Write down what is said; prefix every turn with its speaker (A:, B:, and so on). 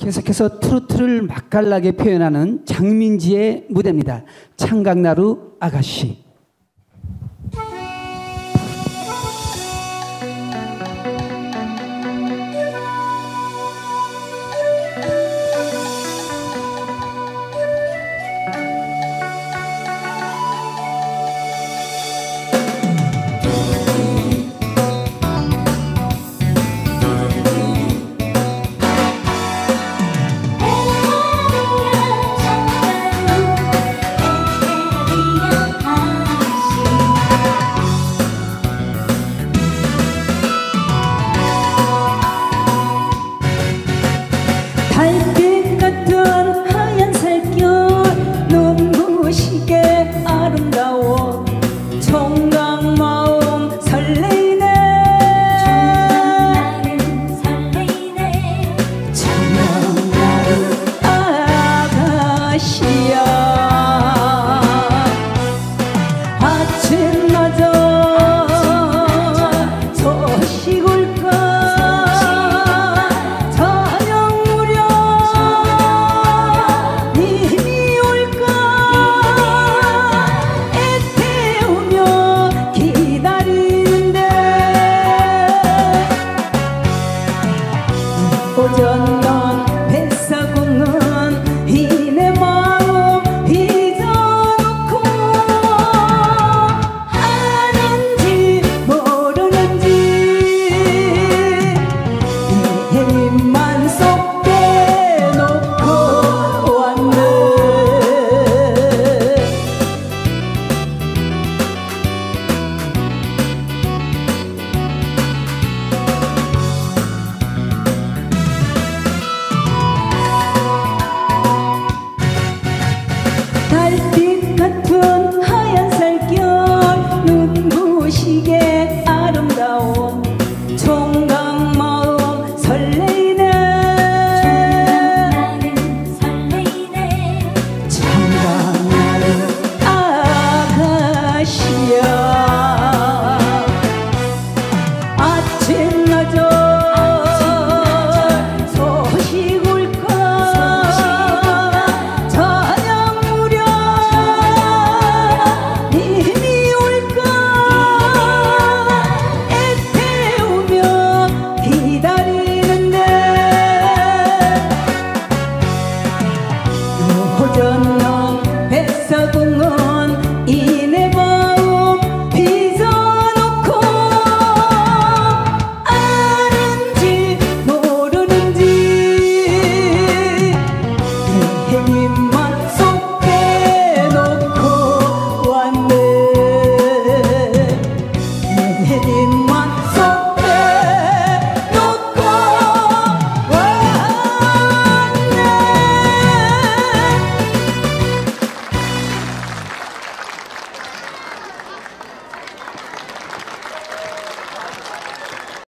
A: 계속해서 트로트를 맛깔나게 표현하는 장민지의 무대입니다. 창강나루 아가씨.
B: 달빛 같은 하얀 살결. 눈부시게 아름다워 get